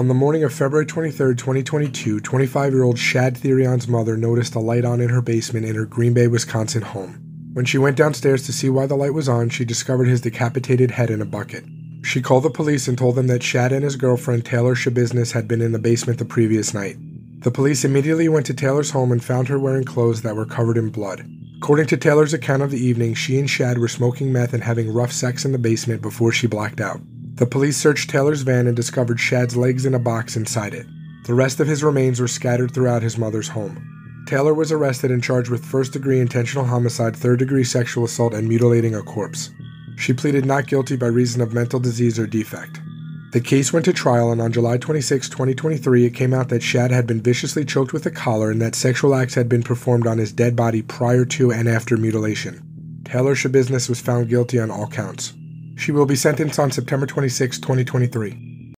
On the morning of February 23, 2022, 25 year old Shad Thyrion's mother noticed a light on in her basement in her Green Bay, Wisconsin home. When she went downstairs to see why the light was on, she discovered his decapitated head in a bucket. She called the police and told them that Shad and his girlfriend Taylor Schabusiness had been in the basement the previous night. The police immediately went to Taylor's home and found her wearing clothes that were covered in blood. According to Taylor's account of the evening, she and Shad were smoking meth and having rough sex in the basement before she blacked out. The police searched Taylor's van and discovered Shad's legs in a box inside it. The rest of his remains were scattered throughout his mother's home. Taylor was arrested and charged with first degree intentional homicide, third degree sexual assault, and mutilating a corpse. She pleaded not guilty by reason of mental disease or defect. The case went to trial, and on July 26, 2023, it came out that Shad had been viciously choked with a collar and that sexual acts had been performed on his dead body prior to and after mutilation. Taylor Schabusiness was found guilty on all counts. She will be sentenced on September 26, 2023.